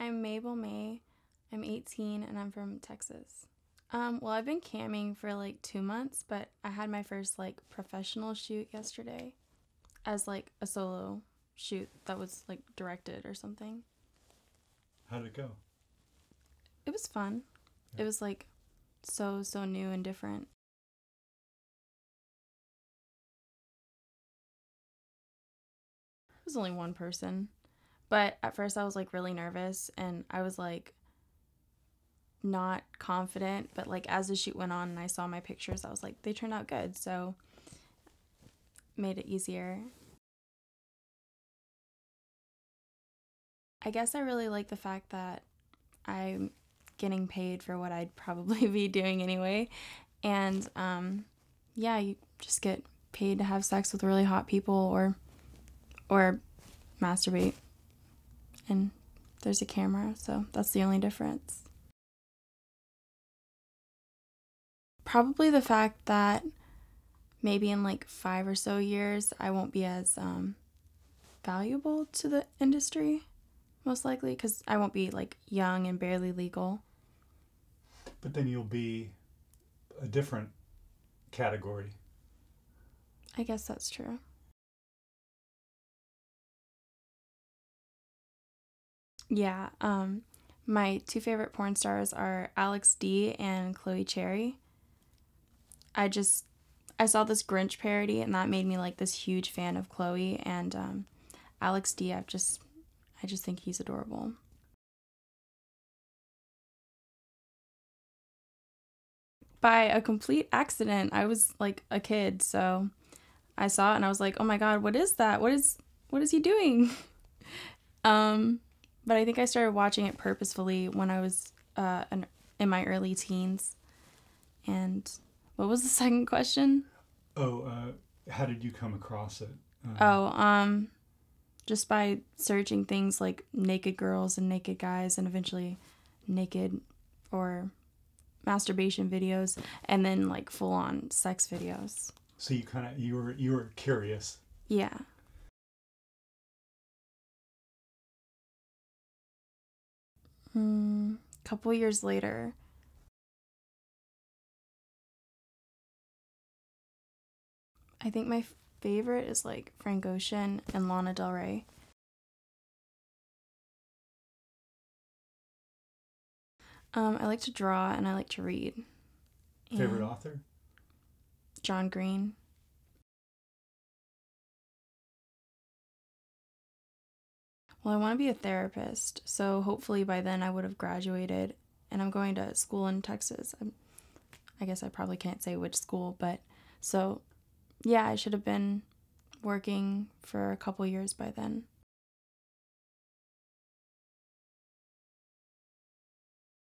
I'm Mabel May. I'm 18 and I'm from Texas. Um, well, I've been camming for like two months, but I had my first like professional shoot yesterday as like a solo shoot that was like directed or something. How did it go? It was fun. It was like so, so new and different. It was only one person. But at first I was like really nervous and I was like not confident, but like as the shoot went on and I saw my pictures, I was like they turned out good. So made it easier. I guess I really like the fact that I'm getting paid for what I'd probably be doing anyway. And um yeah, you just get paid to have sex with really hot people or or masturbate and there's a camera, so that's the only difference. Probably the fact that maybe in like five or so years I won't be as um, valuable to the industry, most likely, because I won't be like young and barely legal. But then you'll be a different category. I guess that's true. Yeah, um, my two favorite porn stars are Alex D and Chloe Cherry. I just I saw this Grinch parody and that made me like this huge fan of Chloe and um, Alex D. I've just I just think he's adorable. By a complete accident, I was like a kid, so I saw it and I was like, "Oh my god, what is that? What is what is he doing?" um but I think I started watching it purposefully when I was uh, an, in my early teens. And what was the second question? Oh, uh, how did you come across it? Uh, oh, um, just by searching things like naked girls and naked guys, and eventually naked or masturbation videos, and then like full on sex videos. So you kind of you were you were curious. Yeah. A hmm, couple years later, I think my favorite is like Frank Ocean and Lana Del Rey. Um, I like to draw and I like to read. Favorite and author? John Green. Well, I want to be a therapist, so hopefully by then I would have graduated and I'm going to school in Texas. I'm, I guess I probably can't say which school, but so yeah, I should have been working for a couple years by then.